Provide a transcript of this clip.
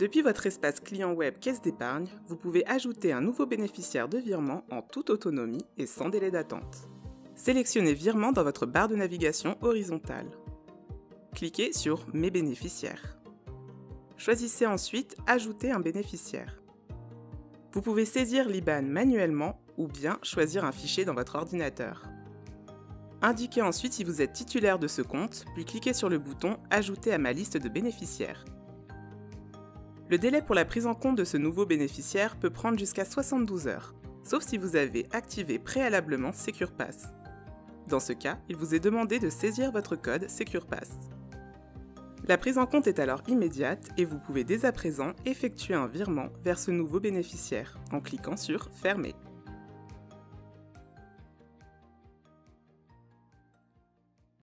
Depuis votre espace client web Caisse d'épargne, vous pouvez ajouter un nouveau bénéficiaire de virement en toute autonomie et sans délai d'attente. Sélectionnez Virement dans votre barre de navigation horizontale. Cliquez sur Mes bénéficiaires. Choisissez ensuite Ajouter un bénéficiaire. Vous pouvez saisir l'IBAN manuellement ou bien choisir un fichier dans votre ordinateur. Indiquez ensuite si vous êtes titulaire de ce compte, puis cliquez sur le bouton Ajouter à ma liste de bénéficiaires. Le délai pour la prise en compte de ce nouveau bénéficiaire peut prendre jusqu'à 72 heures, sauf si vous avez activé préalablement SecurePass. Dans ce cas, il vous est demandé de saisir votre code SecurePass. La prise en compte est alors immédiate et vous pouvez dès à présent effectuer un virement vers ce nouveau bénéficiaire en cliquant sur Fermer.